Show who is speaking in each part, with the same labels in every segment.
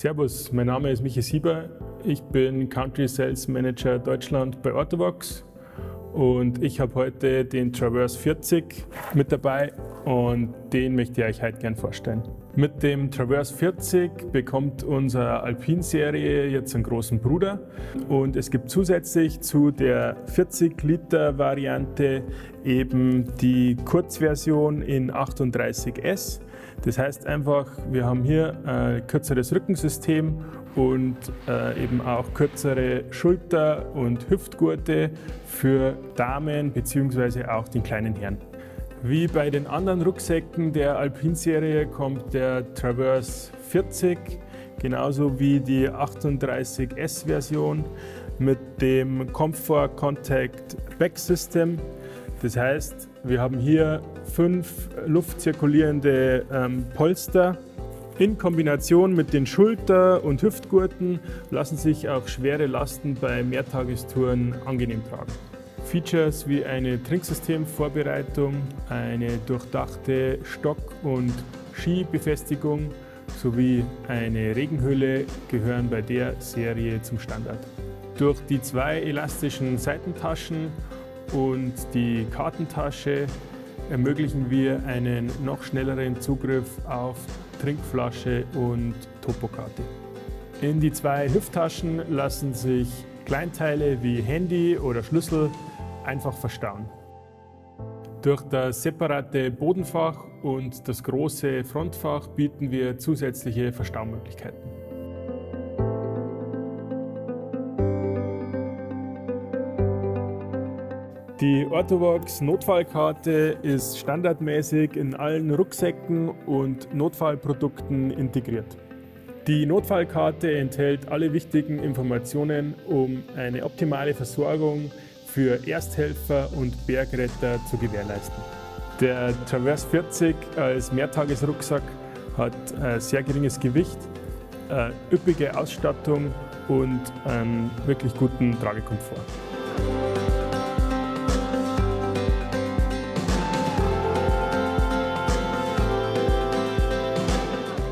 Speaker 1: Servus, mein Name ist Michi Sieber. Ich bin Country Sales Manager Deutschland bei Orthovox und ich habe heute den Traverse 40 mit dabei und den möchte ich euch heute gern vorstellen. Mit dem Traverse 40 bekommt unsere Alpine-Serie jetzt einen großen Bruder und es gibt zusätzlich zu der 40 Liter Variante eben die Kurzversion in 38S. Das heißt einfach, wir haben hier ein kürzeres Rückensystem und äh, eben auch kürzere Schulter- und Hüftgurte für Damen bzw. auch den kleinen Herren. Wie bei den anderen Rucksäcken der Alpine-Serie kommt der Traverse 40 genauso wie die 38S-Version mit dem Comfort Contact Back System. Das heißt, wir haben hier fünf luftzirkulierende ähm, Polster. In Kombination mit den Schulter- und Hüftgurten lassen sich auch schwere Lasten bei Mehrtagestouren angenehm tragen. Features wie eine Trinksystemvorbereitung, eine durchdachte Stock- und Skibefestigung sowie eine Regenhülle gehören bei der Serie zum Standard. Durch die zwei elastischen Seitentaschen und die Kartentasche ermöglichen wir einen noch schnelleren Zugriff auf Trinkflasche und Topokarte. In die zwei Hüfttaschen lassen sich Kleinteile wie Handy oder Schlüssel einfach verstauen. Durch das separate Bodenfach und das große Frontfach bieten wir zusätzliche Verstaumöglichkeiten. Die Orthovox Notfallkarte ist standardmäßig in allen Rucksäcken und Notfallprodukten integriert. Die Notfallkarte enthält alle wichtigen Informationen, um eine optimale Versorgung für Ersthelfer und Bergretter zu gewährleisten. Der Traverse 40 als Mehrtagesrucksack hat ein sehr geringes Gewicht, eine üppige Ausstattung und einen wirklich guten Tragekomfort.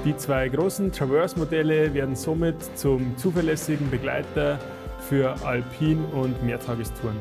Speaker 1: Die zwei großen Traverse-Modelle werden somit zum zuverlässigen Begleiter für Alpin- und Mehrtagestouren.